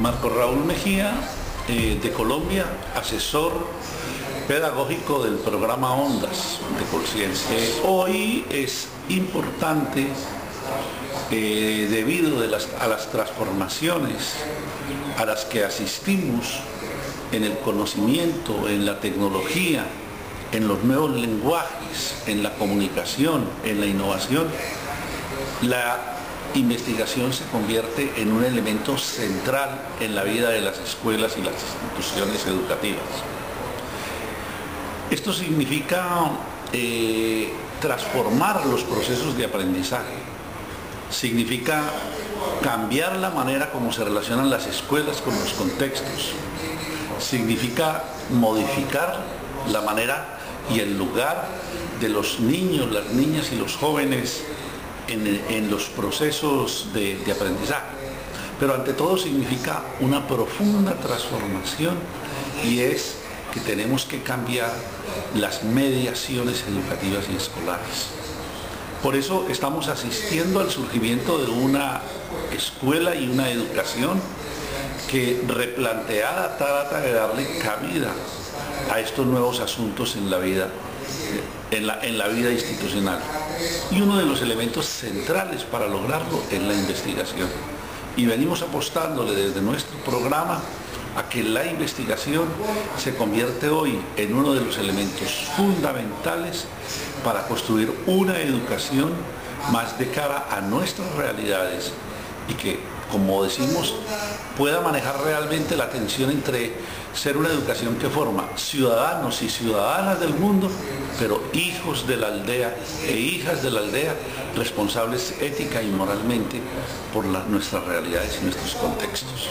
Marco Raúl Mejía, eh, de Colombia, asesor pedagógico del programa Ondas de Conciencia. Hoy es importante, eh, debido a las transformaciones a las que asistimos en el conocimiento, en la tecnología, en los nuevos lenguajes, en la comunicación, en la innovación, la investigación se convierte en un elemento central en la vida de las escuelas y las instituciones educativas. Esto significa eh, transformar los procesos de aprendizaje, significa cambiar la manera como se relacionan las escuelas con los contextos, significa modificar la manera y el lugar de los niños, las niñas y los jóvenes en, los procesos de, aprendizaje. Pero ante todo significa una profunda transformación y es que tenemos que cambiar las mediaciones educativas y escolares. Por eso estamos asistiendo al surgimiento de una escuela y una educación que replanteada trata de darle cabida a estos nuevos asuntos en la vida, en la, en la vida institucional. Y uno de los elementos centrales para lograrlo es la investigación. Y venimos apostándole desde nuestro programa a que la investigación se convierte hoy en uno de los elementos fundamentales para construir una educación más de cara a nuestras realidades y que como decimos, pueda manejar realmente la tensión entre ser una educación que forma ciudadanos y ciudadanas del mundo, pero hijos de la aldea e hijas de la aldea, responsables ética y moralmente por nuestras realidades y nuestros contextos.